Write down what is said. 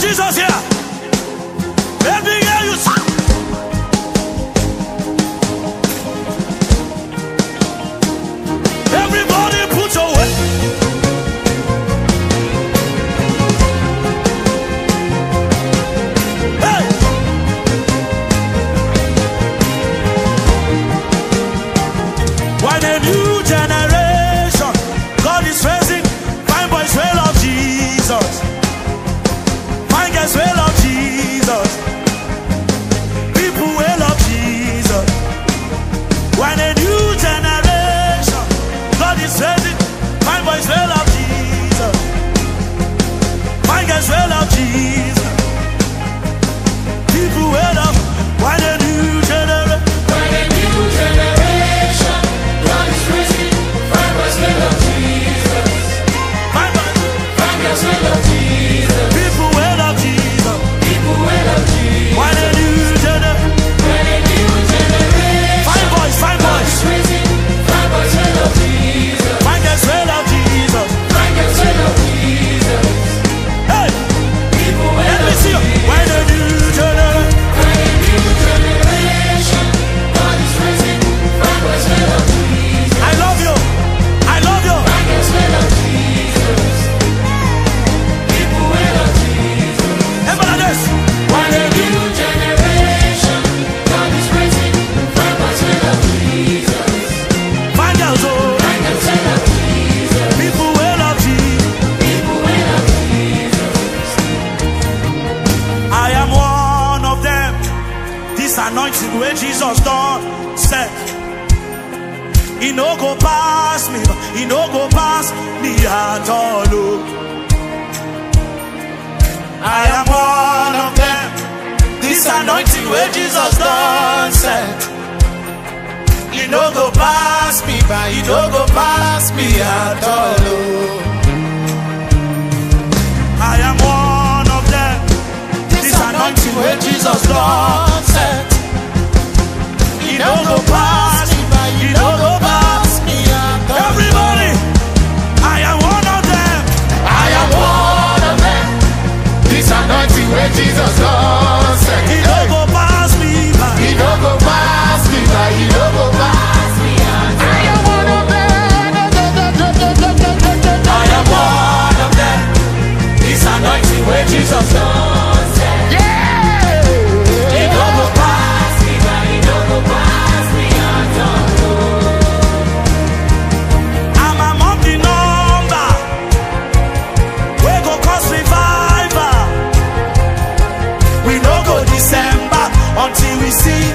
Jesus here. anointing where Jesus done said he no go pass me he no go pass me at all oh. I am one of them this anointing where Jesus done said he no go pass me by he no go pass me at all oh. I am one of them this anointing where Jesus done Jesus comes. He don't go pass me by. He don't go pass me by. He don't go pass me. I am one of them. I am one of them. Anointing where Jesus comes. to December until we see